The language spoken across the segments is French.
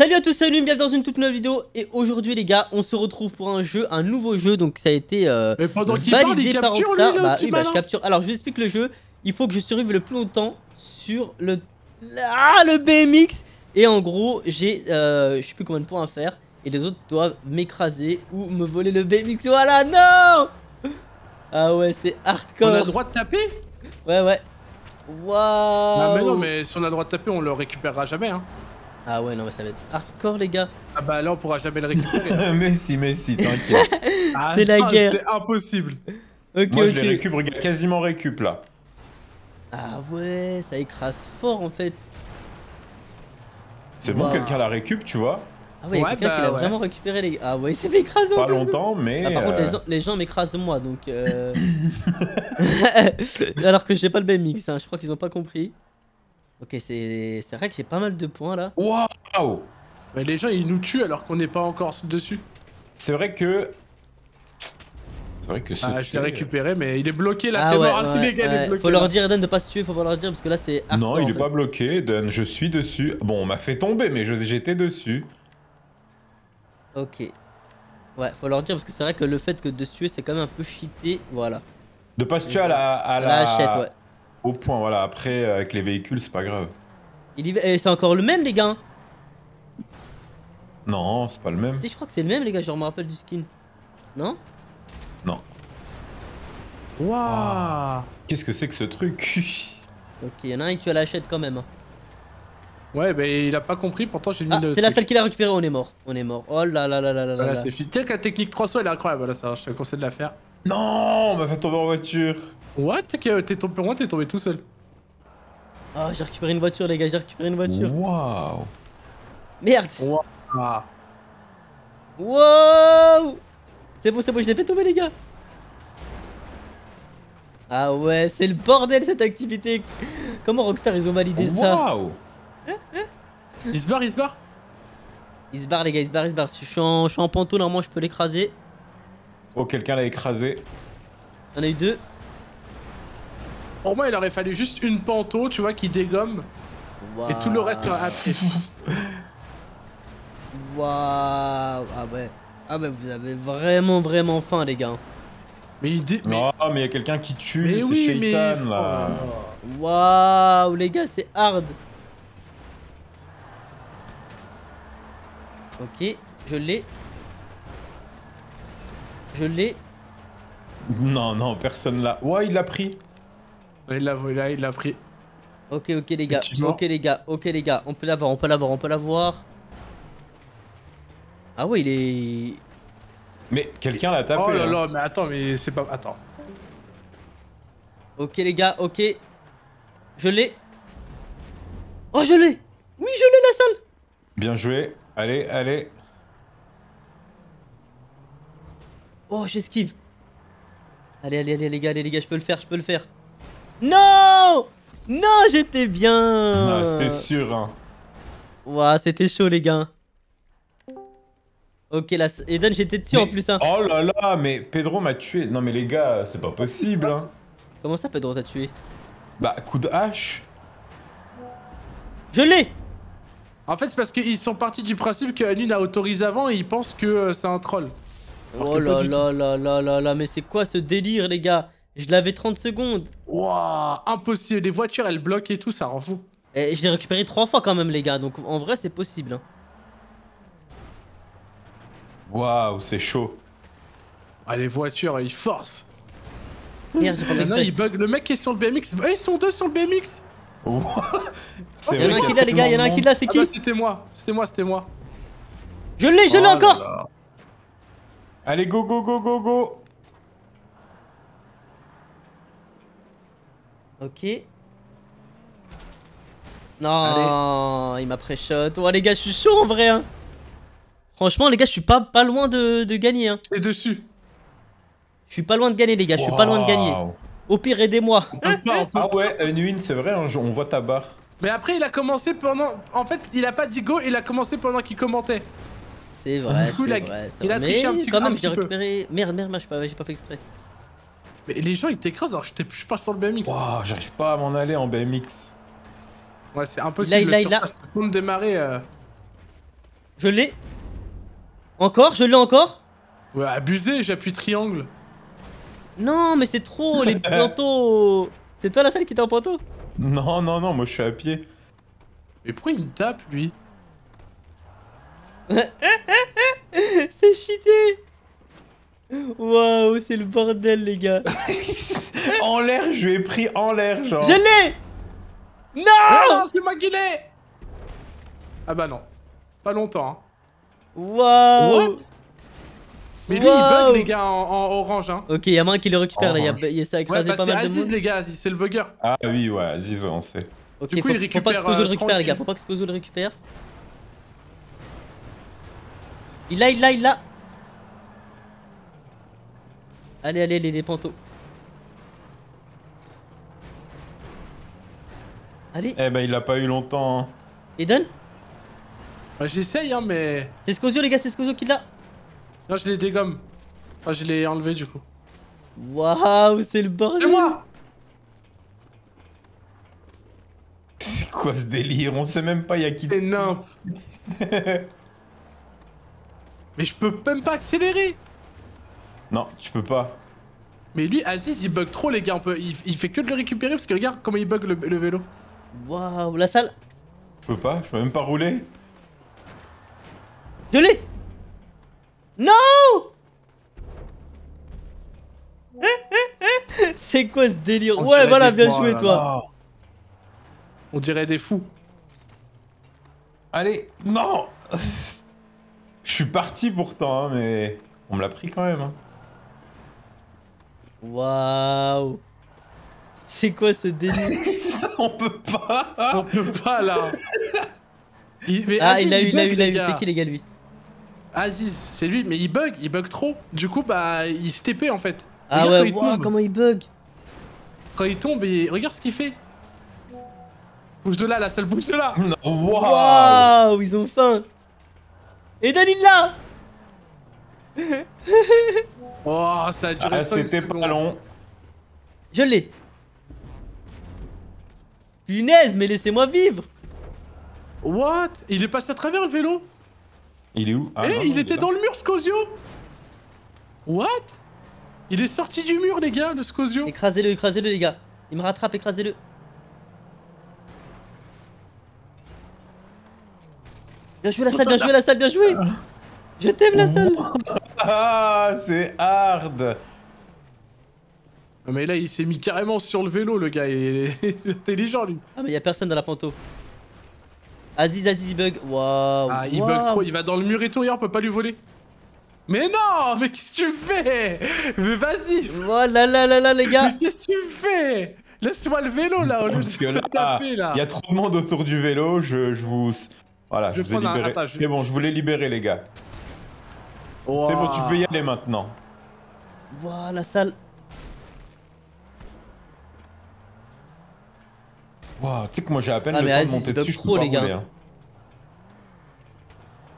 Salut à tous, salut, bienvenue dans une toute nouvelle vidéo. Et aujourd'hui les gars on se retrouve pour un jeu, un nouveau jeu. Donc ça a été euh, Mais pendant qu'il parle, validé par lui, Rockstar. Bah oui bah je capture. Alors je vous explique le jeu, il faut que je survive le plus longtemps sur le... Ah le BMX Et en gros j'ai, euh, je sais plus combien de points à faire. Et les autres doivent m'écraser ou me voler le BMX, voilà non Ah ouais c'est On hardcore a le droit de taper? Ouais ouais. Waouh Non mais non mais si on a le droit de taper on le récupérera jamais hein. Ah ouais non mais ça va être hardcore les gars Ah bah là on pourra jamais le récupérer. mais si, mais si, t'inquiète. Ah, C'est la non, guerre. C'est impossible. Ok Moi, je les récup, regarde, quasiment récup là. Ah ouais, ça écrase fort en fait. C'est bon, quelqu'un la récup, tu vois. Ah ouais, Ouais, quelqu'un bah qui l'a ouais. vraiment récupéré les gars. Ah ouais, il s'est fait écraser Pas longtemps, mais. Ah, par contre, euh, les gens, les gens m'écrasent moi donc. Euh... Alors que j'ai pas le BMX, hein, je crois qu'ils ont pas compris. Ok, c'est c'est vrai que j'ai pas mal de points là. Waouh Mais les gens ils nous tuent alors qu'on n'est pas encore dessus. C'est vrai que. C'est vrai que. Ah je l'ai récupéré mais il est bloqué là, ah c'est ouais, mort, hein, ouais, les gars il est bloqué. Faut leur dire Eden de pas se tuer, faut pas leur dire parce que là c'est. Non, il est fait. pas bloqué, Dan, je suis dessus. Bon, on m'a fait tomber, mais j'étais dessus. Ok. Ouais, faut leur dire parce que c'est vrai que le fait que de se tuer c'est quand même un peu cheaté. Voilà. De pas se tuer à la. À La la... hachette, ouais. Au point, voilà. Après, euh, avec les véhicules, c'est pas grave. Il y va- Et c'est encore le même les gars. hein. Non, c'est pas le même. Si, je crois que c'est le même les gars, je me rappelle du skin. Non? Waouh Qu'est-ce que c'est que ce truc? Ok, il y en a un qui tue à la quand même. hein. Ouais mais il a pas compris pourtant j'ai mis Ah, le. c'est la truc. seule qui l'a récupéré, on est mort. On est mort. Oh là là là là là là. Voilà là. c'est fini. Tiens que la technique 300 elle est incroyable là ça je te conseille de la faire. Non, on m'a fait tomber en voiture. What? T'es tombé moi t'es tombé tout seul? Oh, j'ai récupéré une voiture, les gars, j'ai récupéré une voiture. Waouh Merde Ah. Wow C'est bon, c'est bon, je l'ai fait tomber, les gars. Ah ouais, c'est le bordel cette activité. Comment Rockstar ils ont validé ça? Waouh Il se barre il se barre Ils se barrent, les gars, ils se barrent, ils se barrent. Si je suis en, je suis en panto, normalement, je peux l'écraser. Oh, quelqu'un l'a écrasé. Y'en a eu deux. Pour moi il aurait fallu juste une panto tu vois qui dégomme et tout le reste après. Waouh Ah ouais. Ah bah vous avez vraiment vraiment faim les gars. Mais il dé... mais- Non, mais il y a quelqu'un qui tue, mais c'est oui mais... Shaitan là. Oh. Waouh les gars c'est hard. Ok, je l'ai. Je l'ai. Non, non, personne là. Ouais, il l'a pris. Il l'a il l'a- il l'a pris. Ok ok les gars, ok les gars, ok les gars, on peut l'avoir, on peut l'avoir, on peut l'avoir. Ah ouais il est... Mais quelqu'un l'a tapé. oh là hein. là, mais attends, mais c'est pas. Attends. Ok les gars, ok. Je l'ai. Oh je l'ai Oui je l'ai la salle Bien joué. Allez, allez. Oh, j'esquive. Allez, allez, allez, les gars, allez, les gars, je peux le faire, je peux le faire. Non Non, j'étais bien Ah, C'était sûr. Hein. Ouah, c'était chaud, les gars. Ok, là, c'est- Eden, j'étais dessus en plus, hein. Oh là là, mais Pedro m'a tué. Non, mais les gars, c'est pas possible. Hein. Comment ça, Pedro, t'a tué? Bah, coup de hache. Je l'ai En fait, c'est parce qu'ils sont partis du principe que Aline a autorisé avant et ils pensent que euh, c'est un troll. Alors Oh là là là là là là, mais c'est quoi ce délire, les gars? Je l'avais 30 secondes. Waouh, impossible. Les voitures, elles bloquent et tout, ça rend fou. Et je l'ai récupéré trois fois quand même, les gars, donc en vrai, c'est possible. hein. Waouh, c'est chaud. Ah, les voitures, ils forcent. Merde, j'ai pas bug. Le mec qui est sur le BMX. Eh, ils sont deux sur le BMX. C'est Il y en a un qui l'a, les gars, il y en a un qui l'a, c'est Ah qui bah, c'était moi. C'était moi, c'était moi. Je l'ai, je l'ai Oh encore là. Allez, go, go, go, go, go. Ok. Non, il m'a pré-shot. Oh les gars, je suis chaud en vrai. Hein. Franchement, les gars, je suis pas, pas loin de, de gagner. Hein. Et dessus. Je suis pas loin de gagner, les gars. Je suis pas loin de gagner. Au pire, aidez-moi. Ah ouais, Unwin, c'est vrai, hein, on voit ta barre. Mais après, il a commencé pendant. En fait, il a pas dit go, il a commencé pendant qu'il commentait. C'est vrai, Du coup, c'est il a- vrai. c'est il a vrai. triché un petit- quand un même, petit j'ai peu. récupéré. Merde, merde, merde, j'ai pas, pas fait exprès. Mais les gens, ils t'écrasent alors que je, t'ai- je suis pas sur le BMX. Waouh, j'arrive pas à m'en aller en BMX. Ouais, c'est impossible. Il a- il a- sur il a- place, le compte démarrer. euh, Je l'ai. Encore? Je l'ai encore? Ouais, abusé, j'appuie triangle. Non, mais c'est trop, les pantos C'est toi la salle qui était en panto? Non, non, non, moi je suis à pied. Mais pourquoi il me tape, lui? C'est cheaté Waouh, c'est le bordel, les gars. en l'air, je lui ai pris en l'air, genre. Je l'ai Non Ah non, c'est moi qui l'ai Ah bah non. Pas longtemps, hein. Waouh What? Mais lui, il bug, les gars, en, en orange, hein. Ok, y'a moyen qui le récupère là, y a- ça a Ouais, écrasé bah pas c'est mal de Aziz, monde. les gars, Aziz, c'est le bugger. Ah oui, ouais, Aziz, on sait. Ok, Du coup, faut, il faut pas que récupère, Skozo le euh, récupère, les gars, faut pas que Skozo le récupère. Il l'a, il l'a, il l'a Allez, allez, les, les pantos. Allez, Eh ben, il a pas eu longtemps. hein. Eden Bah, J'essaye, hein, mais. C'est Skozo, les gars, c'est Skozo qui l'a Non, je les dégomme. Enfin, je l'ai enlevé, du coup. Waouh, c'est le bordel C'est moi C'est quoi ce délire? On sait même pas y a qui. C'est dessus. Mais je peux même pas accélérer Non, tu peux pas. Mais lui, Aziz, il bug trop, les gars. On peut... il, il fait que de le récupérer parce que regarde comment il bug le, le vélo. Waouh, la salle Je peux pas, je peux même pas rouler. Je l'ai Non C'est quoi ce délire? On Ouais, dirait voilà, des bien joué, là. toi Oh. On dirait des fous. Allez, non Je suis parti pourtant, hein, mais on me l'a pris quand même. Hein. Waouh C'est quoi ce délire on peut pas On peut pas, là il... mais Ah, Aziz, il l'a eu, il l'a eu, il l'a eu. C'est qui, les gars, lui? Aziz, c'est lui, mais il bug, il bug trop. Du coup, bah, il se TP en fait. Ah Regarde ouais, il tombe. comment il bug? Quand il tombe, et regarde ce qu'il fait. Bouge de là, la seule bouge de là. Waouh, ils ont faim Eden, il l'a Oh, ça a duré Ah, 5 c'était pas long. Je l'ai. Punaise, mais laissez-moi vivre. What? Il est passé à travers le vélo? Il est où? Ah, Eh, non, il non, était dans le mur, Scosio What? Il est sorti du mur, les gars, le Scosio Écrasez-le, écrasez-le, les gars. Il me rattrape, écrasez-le. Bien joué la salle, bien joué la salle, bien joué Je t'aime la salle Ah, c'est hard Mais là, il s'est mis carrément sur le vélo, le gars. Il est intelligent, lui. Ah mais y a personne dans la panto. Aziz, Aziz, il bug. Waouh Ah, il bug trop, il va dans le mur et tout, et on peut pas lui voler. Mais non Mais qu'est-ce que tu fais? Mais vas-y Oh là là là là, les gars Mais qu'est-ce que tu fais? Laisse-moi le vélo, là, au lieu de taper, là il y a trop de monde autour du vélo, je, je vous... Voilà, Je vous ai un- libéré. C'est bon, je vous l'ai libéré, les gars. C'est bon, tu peux y aller maintenant. Waouh, la salle Waouh, tu sais que moi j'ai à peine Ah, le temps de monter dessus, je trop, peux pas les gars. rouler, hein.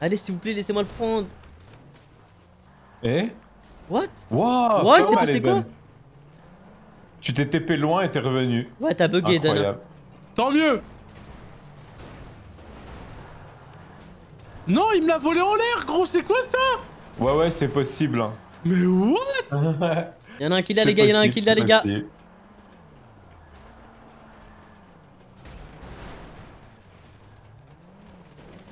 Allez, s'il vous plaît, laissez-moi le prendre. Eh What? Waouh Ouais, c'est passé quoi? Tu t'es TP loin et t'es revenu. Ouais, t'as bugué. Incroyable. Tant mieux Non, il me l'a volé en l'air, gros, c'est quoi ça? Ouais, ouais, c'est possible. hein. Mais what? Y'en a un qui l'a, les gars, y'en a un qui l'a, les gars.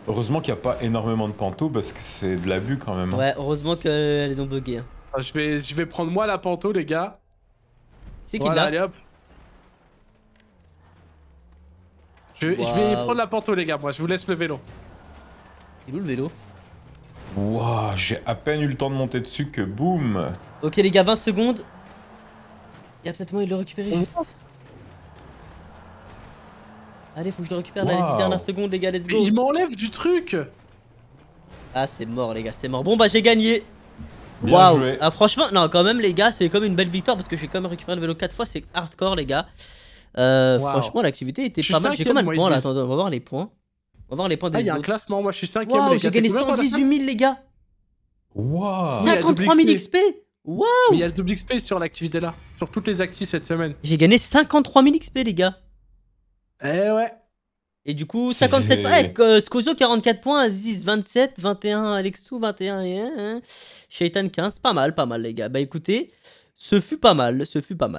Heureusement qu'il n'y a pas énormément de pantos parce que c'est de l'abus quand même. hein. Ouais, heureusement qu'elles ont bugué. hein. Ah, je, vais, je vais prendre moi la panto, les gars. C'est qui Voilà, l'a allez hop. Je, je vais prendre la panto, les gars, moi, je vous laisse le vélo. Il est où le vélo? Waouh, j'ai à peine eu le temps de monter dessus que boum Ok, les gars, 20 secondes. Il y a peut-être moyen de le récupérer. Allez, faut que je le récupère là, les 10 Waouh. dernières secondes, les gars, let's Mais go. il m'enlève du truc Ah, c'est mort, les gars, c'est mort. Bon, bah, j'ai gagné. Waouh. Ah, franchement, non, quand même, les gars, c'est comme une belle victoire parce que j'ai quand même récupéré le vélo 4 fois. C'est hardcore, les gars. Euh. Franchement, l'activité était pas mal. J'ai combien de points là. Attends, on va voir les points. On va voir les points Ah, des il y a un classement, moi je suis cinquième, Waouh, les gars. j'ai gagné T'es combien, toi, la 118 000, les gars. Waouh il y a 53 double 000 XP. Waouh. Mais il y a le double XP sur l'activité là, sur toutes les actifs cette semaine. J'ai gagné 53 000 XP, les gars. Eh ouais. Et du coup, C'est- 57 points. Euh, Scozo 44 points, Aziz 27, 21 Alexou 21 et 1. Shaitan 15. Pas mal, pas mal les gars. Bah écoutez, ce fut pas mal, ce fut pas mal.